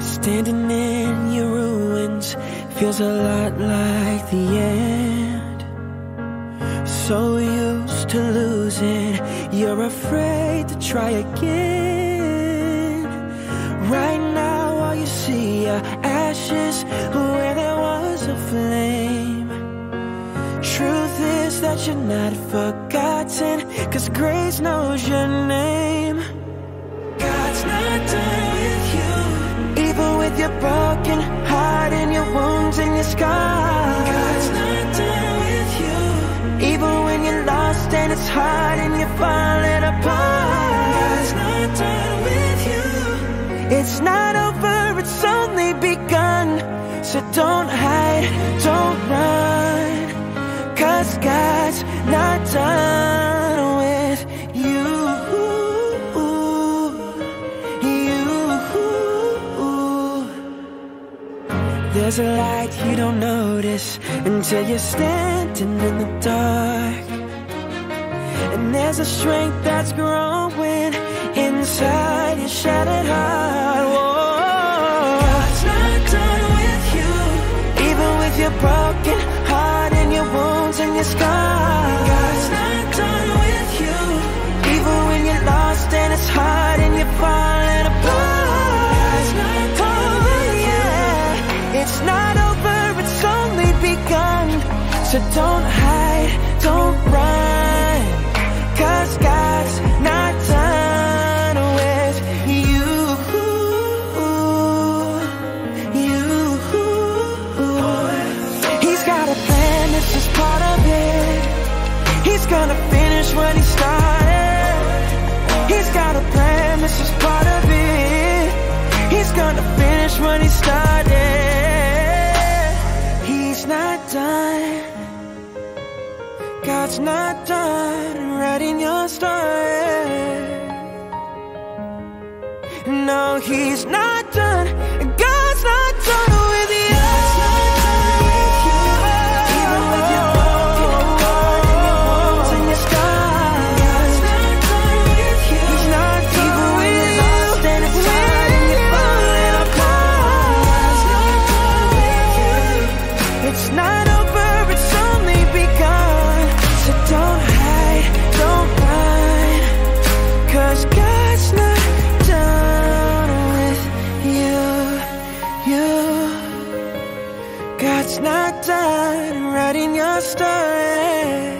Standing in your ruins feels a lot like the end. So used to losing, you're afraid to try again. Right now, all you see are ashes where there was a flame. Truth is that you're not forgotten, cause grace knows your name. With your broken heart and your wounds and your scars. God's not done with you. Even when you're lost and it's hard and you're falling apart. God's not done with you. It's not over, it's only begun. So don't hide, don't run. Cause God's not done There's a light you don't notice until you're standing in the dark. And there's a strength that's growing inside your shattered heart. Whoa. God's not done with you. Even with your broken So don't hide, don't run. Cause God's not done with you. You. He's got a plan, this is part of it. He's gonna finish what he started. He's got a plan, this is part of it. He's gonna finish what he started. He's not done. God's not done writing your story. No, He's not done. Done writing your story.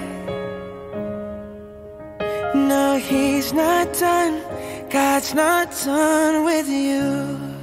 No, He's not done. God's not done with you.